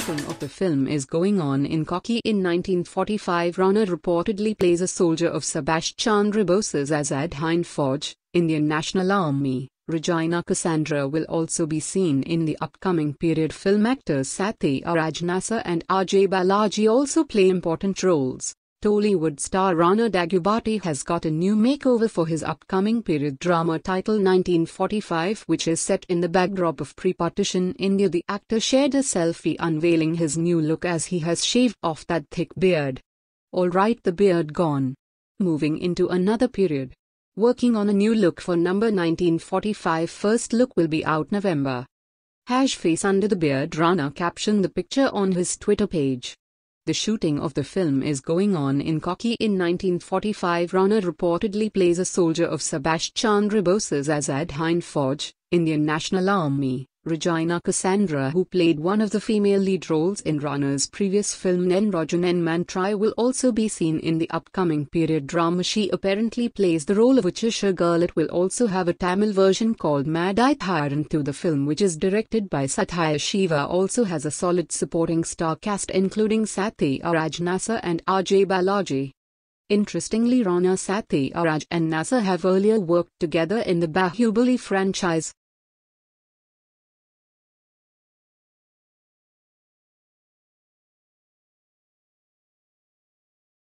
shooting of the film is going on in Kochi in 1945. Rana reportedly plays a soldier of Subhash Chandra Bose's Azad Hind Fauj, Indian National Army. Regina Cassandra will also be seen in the upcoming period film actors Sathyaraj Nasser and RJ Balaji also play important roles. Tollywood star Rana Daggubati has got a new makeover for his upcoming period drama titled 1945 which is set in the backdrop of pre-partition India. The actor shared a selfie unveiling his new look as he has shaved off that thick beard. Alright the beard gone. Moving into another period. Working on a new look for number 1945 first look will be out November. Hash face under the beard Rana captioned the picture on his Twitter page. The shooting of the film is going on in Kochi in 1945. Rana reportedly plays a soldier of Subhash Chandra Bose's Azad Hind Fauj, Indian National Army. Regina Cassandra who played one of the female lead roles in Rana's previous film Nene Raju Nene Mantri will also be seen in the upcoming period drama she apparently plays the role of a Chettiar girl it will also have a Tamil version called Madai Thiranthu the film which is directed by Sathya Siva also has a solid supporting star cast including Sathyaraj Nasser and RJ Balaji. Interestingly Rana Sathyaraj and Nasser have earlier worked together in the Baahubali franchise.